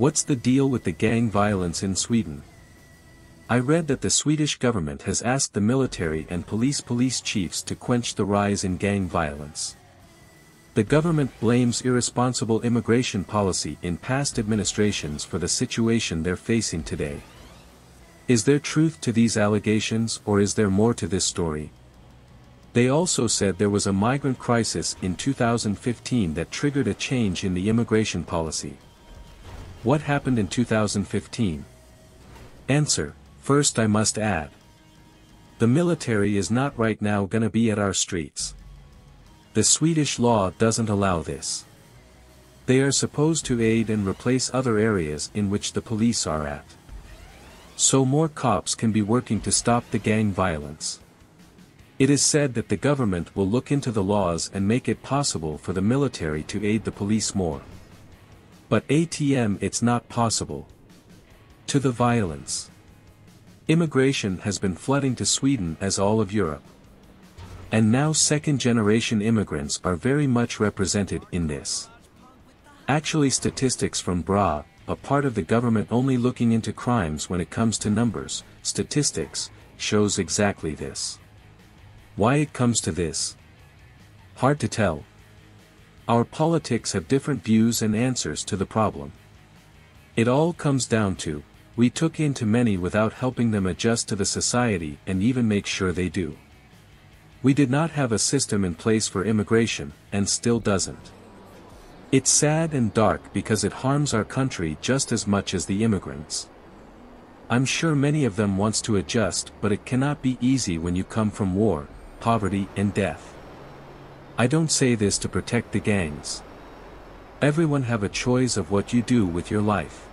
What's the deal with the gang violence in Sweden? I read that the Swedish government has asked the military and police police chiefs to quench the rise in gang violence. The government blames irresponsible immigration policy in past administrations for the situation they're facing today. Is there truth to these allegations or is there more to this story? They also said there was a migrant crisis in 2015 that triggered a change in the immigration policy. What happened in 2015? Answer, first I must add. The military is not right now gonna be at our streets. The Swedish law doesn't allow this. They are supposed to aid and replace other areas in which the police are at. So more cops can be working to stop the gang violence. It is said that the government will look into the laws and make it possible for the military to aid the police more. But ATM it's not possible. To the violence. Immigration has been flooding to Sweden as all of Europe. And now second-generation immigrants are very much represented in this. Actually statistics from BRA, a part of the government only looking into crimes when it comes to numbers, statistics, shows exactly this. Why it comes to this? Hard to tell. Our politics have different views and answers to the problem. It all comes down to, we took in too many without helping them adjust to the society and even make sure they do. We did not have a system in place for immigration, and still doesn't. It's sad and dark because it harms our country just as much as the immigrants. I'm sure many of them wants to adjust but it cannot be easy when you come from war, poverty and death. I don't say this to protect the gangs. Everyone have a choice of what you do with your life.